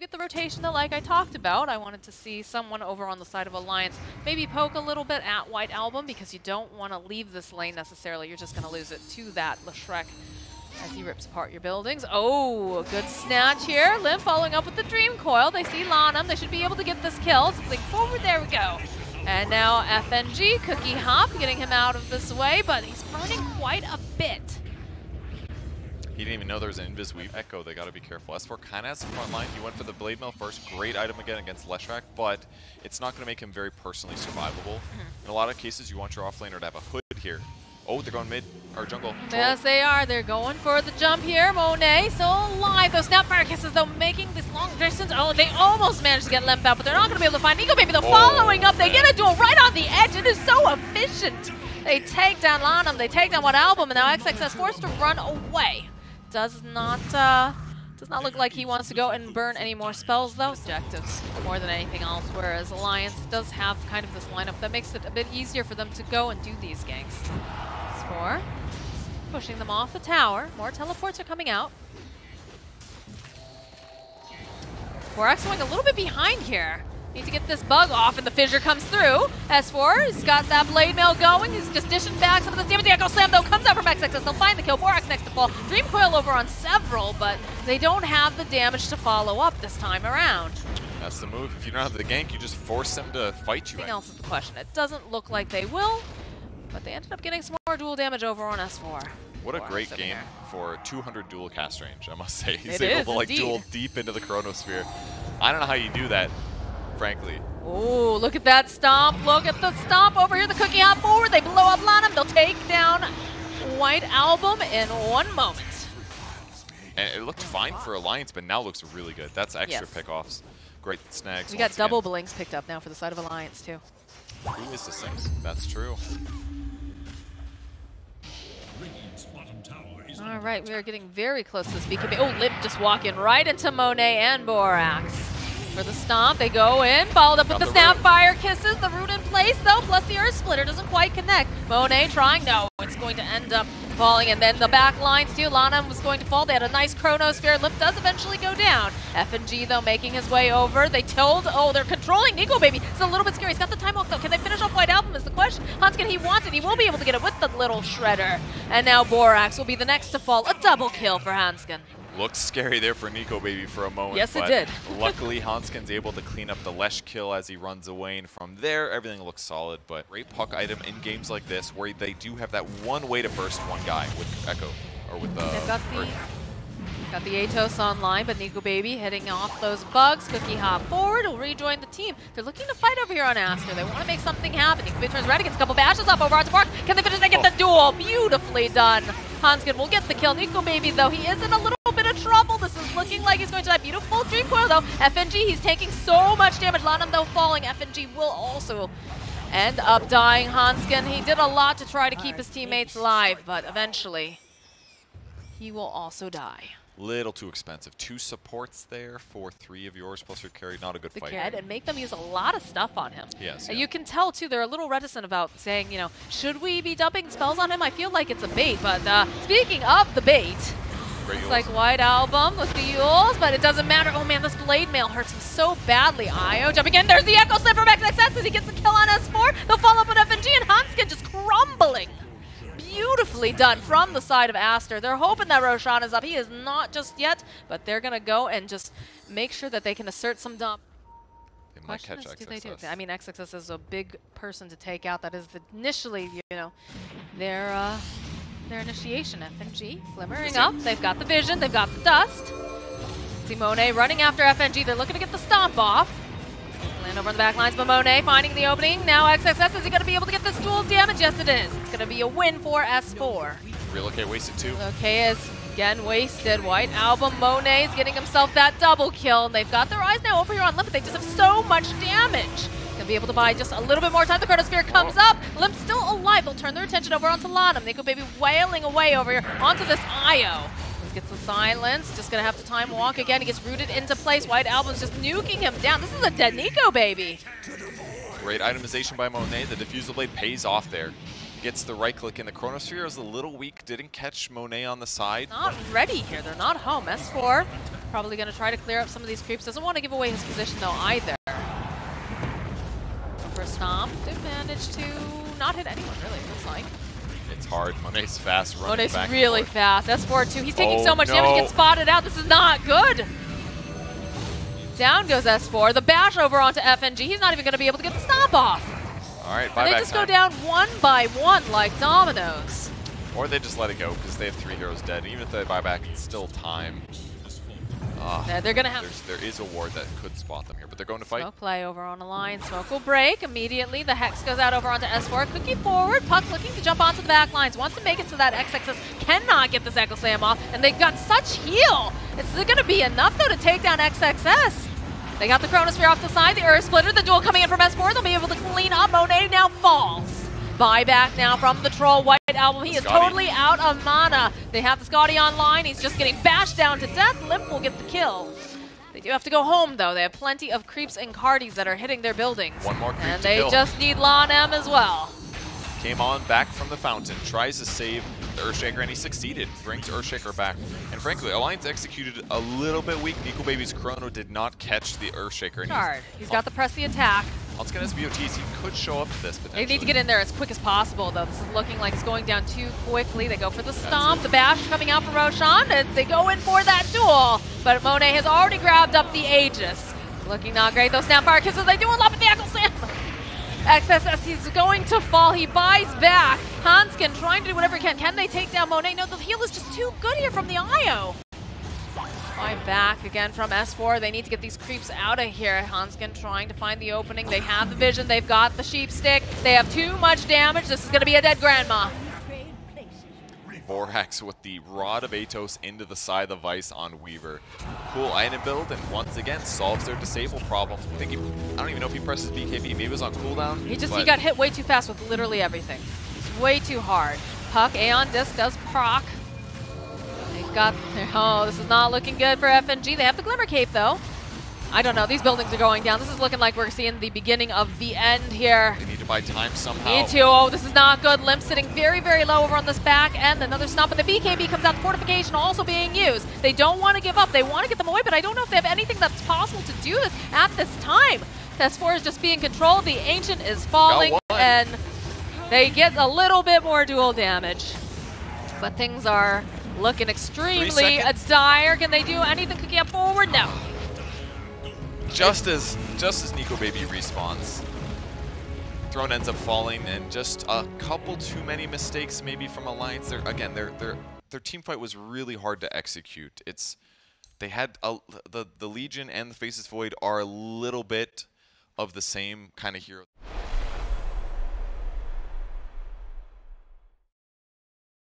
get the rotation that like I talked about. I wanted to see someone over on the side of Alliance maybe poke a little bit at White Album because you don't want to leave this lane necessarily. You're just going to lose it to that Leshrac as he rips apart your buildings. Oh, good snatch here. Limmp following up with the Dream Coil. They see LaNm. They should be able to get this kill. Something forward. There we go. And now FNG, Cookie Hop, getting him out of this way, but he's burning quite a bit. He didn't even know there was an Invis Weave Echo. They got to be careful. S4 kind of has the front line. He went for the Blade Mail first. Great item again against Leshrac, but it's not going to make him very personally survivable. Mm -hmm. In a lot of cases, you want your offlaner to have a hood here. Oh, they're going mid, or jungle. Yes, they are. They're going for the jump here. Monet still alive. Those Snapfire Kisses, though, making this long distance. Oh, they almost managed to get Limmp out, but they're not going to be able to find Nikobaby. They're oh, following up. They man. get a duel right on the edge. It is so efficient. They take down LaNm. They take down White Album, and now XXS forced to run away does not uh, does not look like he wants to go and burn any more spells though. Objectives more than anything else, whereas Alliance does have kind of this lineup that makes it a bit easier for them to go and do these ganks. Score, pushing them off the tower. More teleports are coming out. Vorax going a little bit behind here. Need to get this bug off, and the fissure comes through. S4 has got that blade mail going. He's just dishing back some of this damage. The Echo Slam, though, comes out from XXS. They'll find the kill. Vorax next to fall. Dream Coil over on several, but they don't have the damage to follow up this time around. That's the move. If you don't have the gank, you just force them to fight you. Anything else is the question. It doesn't look like they will, but they ended up getting some more duel damage over on S4. What a great game there. for 200 duel cast range, I must say. He's it able is, to like indeed. duel deep into the Chronosphere. I don't know how you do that, frankly. Oh, look at that stomp. Look at the stomp over here. The cookie hop forward. They blow up LaNm. They'll take down White Album in one moment. And it looked fine for Alliance, but now looks really good. That's extra yes. pickoffs. Great snags. We got double again. blinks picked up now for the side of Alliance, too. Who is this thing? That's true. All right, we are getting very close to this BKB. Oh, Lip just walking right into Monet and Borax for the stomp. They go in, followed up with the, the Snapfire Kisses. The root in place, though, plus the Earth Splitter doesn't quite connect. Monet trying. No, it's going to end up falling. And then the back lines, too. LaNm was going to fall. They had a nice Chronosphere. Lip does eventually go down. FNG, though, making his way over. They told, oh, they're controlling Nikobaby. It's a little bit scary. He's got the time walk, though. Can they finish off White Album is the question. Handsken, he wants it. He will be able to get it with the little Shredder. And now Borax will be the next to fall. A double kill for Handsken. Looked scary there for Nikobaby for a moment. Yes, it did. luckily, Handsken's able to clean up the Lesh kill as he runs away, and from there, everything looks solid. But great puck item in games like this, where they do have that one way to burst one guy with Echo, or with the. They've got the. Got the Atos online, but Nikobaby heading off those bugs. Cookie hop forward, will rejoin the team. They're looking to fight over here on Aster. They want to make something happen. Nikobaby turns red, gets a couple bashes up over onto Park. Can they finish? They get the oh. duel. Beautifully done. Handsken will get the kill. Nikobaby, though, he is in a little trouble. This is looking like he's going to that Beautiful Dream Coil, though. FNG, he's taking so much damage. LaNm, though, falling. FNG will also end up dying. Handsken, he did a lot to try to keep his teammates alive, but eventually he will also die. Little too expensive. Two supports there for three of yours plus your carry. Not a good the fight. Kid, and make them use a lot of stuff on him. Yes. And yeah. you can tell too they're a little reticent about saying, you know, should we be dumping spells on him? I feel like it's a bait. But uh, speaking of the bait, it's like White Album with the Euls, but it doesn't matter. Oh man, this Blade Mail hurts him so badly. Io jumping in. There's the Echo Slip from XXS as he gets the kill on S4. They'll follow up with FNG and Handsken just crumbling beautifully done from the side of Aster. They're hoping that Roshan is up. He is not just yet, but they're going to go and just make sure that they can assert some dump. They might catch is, do they do? I mean, XXS is a big person to take out. That is the initially, you know, their uh, their initiation. FNG glimmering up. They've got the vision. They've got the dust. Simone running after FNG. They're looking to get the stomp off. Land over the back lines, Mamone finding the opening. Now XXS, is he going to be able to get this duel damage? Yes, it is. It's going to be a win for S4. Relocate wasted too. Okay, is again wasted. White Album, Monet's getting himself that double kill. And they've got their eyes now over here on Limmp. They just have so much damage. Be able to buy just a little bit more time. The Chronosphere comes oh. up. Limmp's still alive. They'll turn their attention over onto LaNm. Nikobaby wailing away over here onto this Io. Gets the silence. Just going to have to time walk again. He gets rooted into place. White Album's just nuking him down. This is a dead Nikobaby. Great itemization by Monet. The Diffusal Blade pays off there. Gets the right click in. The Chronosphere is a little weak. Didn't catch Monet on the side. Not ready here. They're not home. S4 probably going to try to clear up some of these creeps. Doesn't want to give away his position though either. For Stomp, did manage to not hit anyone really, it looks like. It's hard. Monet's fast running Monet's back really fast. S4 too. He's taking Oh, so much damage. He gets spotted out. This is not good. Down goes S4. The bash over onto FNG. He's not even going to be able to get the stomp off. All right, And they just time. go down one by one like dominoes. Or they just let it go because they have three heroes dead. Even if they buy back, it's still time. Ah, Yeah, they're going to have there is a ward that could spot them here, but they're going to fight. Smoke play over on a line. Smoke will break immediately. The Hex goes out over onto S4. Cookie forward. Puck looking to jump onto the back lines. Wants to make it so that XXS cannot get this Echo Slam off. And they've got such heal. It's going to be enough, though, to take down XXS. They got the Chronosphere off the side. The Earth Splitter. The duel coming in from S4. They'll be able to clean up. Monet now falls. Buyback now from the Troll White Album. He is Scotty. totally out of mana. They have the Skadi online. He's just getting bashed down to death. Limmp will get the kill. They do have to go home, though. They have plenty of creeps and cardies that are hitting their buildings. One more creep And they kill. just need LaNm as well. Came on back from the fountain, tries to save the Earthshaker, and he succeeded. Brings Earthshaker back. And frankly, Alliance executed a little bit weak. Nikobaby's Chrono did not catch the Earthshaker. and Shard. He's got the press the attack. Let's get his BOTs. He could show up to this They need to get in there as quick as possible, though. This is looking like it's going down too quickly. They go for the stomp. The bash coming out from Roshan. And they go in for that duel. But Monet has already grabbed up the Aegis. Looking not great, though. Snapfire kisses. They do a lot with the Echo Slam. XXS, he's going to fall. He buys back. Handsken trying to do whatever he can. Can they take down Monet? No, the heal is just too good here from the IO. Buy back again from S4. They need to get these creeps out of here. Handsken trying to find the opening. They have the vision. They've got the sheep stick. They have too much damage. This is going to be a dead grandma. Vorax with the Rod of Atos into the side of the Vice on Weaver. Cool item build, and once again solves their disable problem. I think he, I don't even know if he presses BKB. Maybe it was on cooldown. He just he got hit way too fast with literally everything. It's way too hard. Puck, Aeon Disc does proc. Got, oh, this is not looking good for FNG. They have the Glimmer Cape though. I don't know, these buildings are going down. This is looking like we're seeing the beginning of the end here. They need to buy time somehow. Me too. Oh, this is not good. Limmp sitting very, very low over on this back end. Another stomp, and the BKB comes out. The fortification also being used. They don't want to give up. They want to get them away, but I don't know if they have anything that's possible to do this at this time. S4 is just being controlled. The Ancient is falling, and they get a little bit more duel damage. But things are looking extremely dire. Can they do anything to get forward? No. just as just as Nikobaby respawns. Throne ends up falling, and just a couple too many mistakes maybe from Alliance. They're, again, their their their team fight was really hard to execute. It's they had a, the the Legion and the Faces Void are a little bit of the same kind of hero.